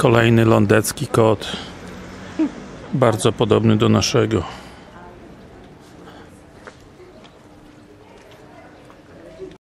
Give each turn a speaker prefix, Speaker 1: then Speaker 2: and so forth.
Speaker 1: Kolejny lądecki kot. Bardzo podobny do naszego.